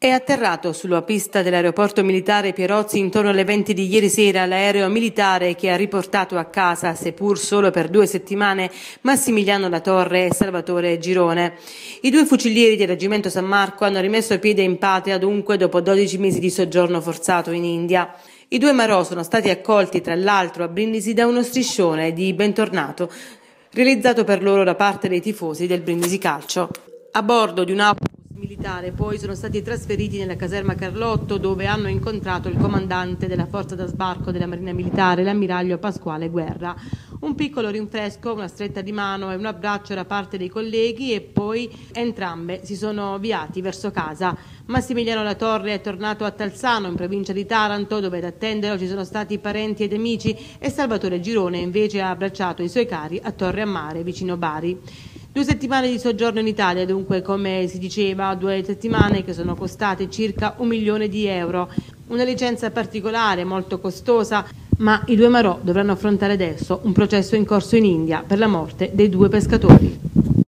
È atterrato sulla pista dell'aeroporto militare Pierozzi intorno alle 20 di ieri sera l'aereo militare che ha riportato a casa, seppur solo per due settimane, Massimiliano Latorre e Salvatore Girone. I due fucilieri del reggimento San Marco hanno rimesso piede in patria dunque dopo 12 mesi di soggiorno forzato in India. I due Marò sono stati accolti tra l'altro a Brindisi da uno striscione di bentornato realizzato per loro da parte dei tifosi del Brindisi Calcio. A bordo di un'auto militare poi sono stati trasferiti nella caserma Carlotto dove hanno incontrato il comandante della forza da sbarco della Marina Militare, l'ammiraglio Pasquale Guerra. Un piccolo rinfresco, una stretta di mano e un abbraccio da parte dei colleghi e poi entrambe si sono avviati verso casa. Massimiliano Latorre è tornato a Talzano in provincia di Taranto dove ad attenderlo ci sono stati parenti ed amici e Salvatore Girone invece ha abbracciato i suoi cari a Torre a Mare vicino Bari. Due settimane di soggiorno in Italia, dunque, come si diceva, due settimane che sono costate circa un milione di euro. Una licenza particolare, molto costosa, ma i due Marò dovranno affrontare adesso un processo in corso in India per la morte dei due pescatori.